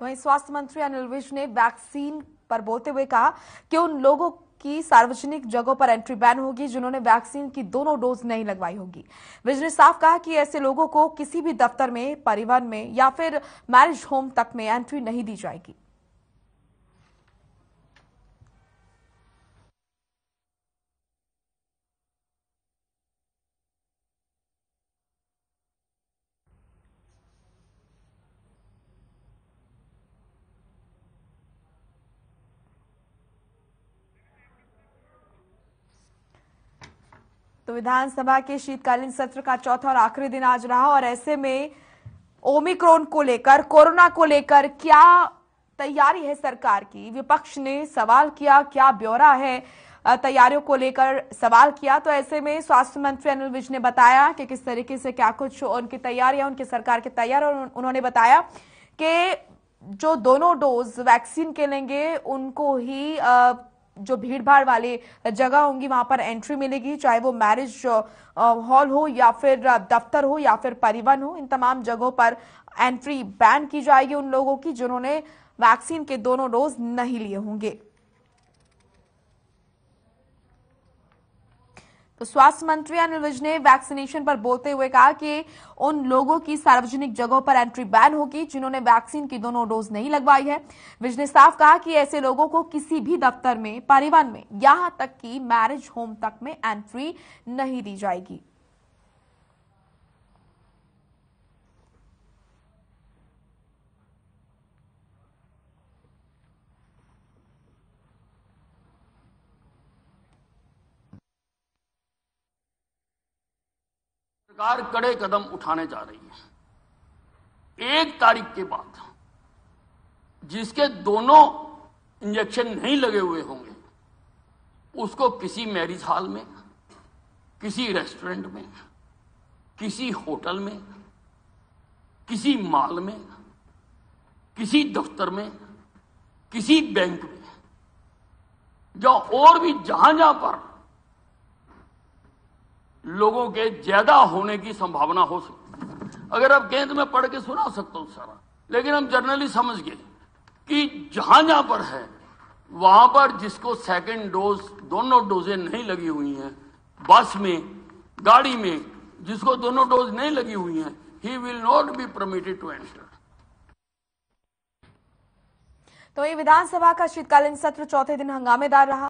तो वहीं स्वास्थ्य मंत्री अनिल विज ने वैक्सीन पर बोलते हुए कहा कि उन लोगों की सार्वजनिक जगहों पर एंट्री बैन होगी जिन्होंने वैक्सीन की दोनों डोज नहीं लगवाई होगी। विज ने साफ़ कहा कि ऐसे लोगों को किसी भी दफ्तर में, परिवहन में या फिर मैरिज होम तक में एंट्री नहीं दी जाएगी। तो विधानसभा के शीतकालीन सत्र का चौथा और आखिरी दिन आज रहा और ऐसे में ओमिक्रोन को लेकर, कोरोना को लेकर क्या तैयारी है सरकार की? विपक्ष ने सवाल किया, क्या ब्यौरा है? तैयारियों को लेकर सवाल किया तो ऐसे में स्वास्थ्य मंत्री अनिल विज ने बताया कि किस तरीके से क्या कुछ उनकी तैयारियाँ, उनकी सरकार की तैयारी उन्होंने बताया कि जो दोनों डोज वैक्सीन के लेंगे, उनको ही जो भीड़ भाड़ वाली जगह होंगी, वहाँ पर एंट्री मिलेगी, चाहे वो मैरिज हॉल हो या फिर दफ्तर हो या फिर परिवहन हो, इन तमाम जगहों पर एंट्री बैन की जाएगी उन लोगों की जिन्होंने वैक्सीन के दोनों डोज नहीं लिए होंगे। तो स्वास्थ्य मंत्री अनिल विज ने वैक्सीनेशन पर बोलते हुए कहा कि उन लोगों की सार्वजनिक जगहों पर एंट्री बैन होगी जिन्होंने वैक्सीन की दोनों डोज नहीं लगवाई है। विज ने साफ़ कहा कि ऐसे लोगों को किसी भी दफ्तर में, परिवहन में, यहाँ तक कि मैरिज होम तक में एंट्री नहीं दी जाएगी। सरकार कड़े कदम उठाने जा रही है। एक तारीख के बाद, जिसके दोनों इंजेक्शन नहीं लगे हुए होंगे, उसको किसी मैरिज हॉल में, किसी रेस्टोरेंट में, किसी होटल में, किसी मॉल में, किसी दफ्तर में, किसी बैंक में जो और भी जहाँ जहाँ पर लोगों के ज़्यादा होने की संभावना हो सकती अगर आप गेंद में पढ़ के सुना सकते हो सारा, लेकिन हम जर्नली समझ गए कि जहाँ जहाँ पर है, वहाँ पर जिसको सेकंड डोज दोनों डोजें नहीं लगी हुई हैं बस में, गाड़ी में, जिसको दोनों डोज नहीं लगी हुई हैं ही will not be permitted to enter तो ये विधानसभा का शीतकालीन सत्र चौथे दिन हंगामेदार रहा।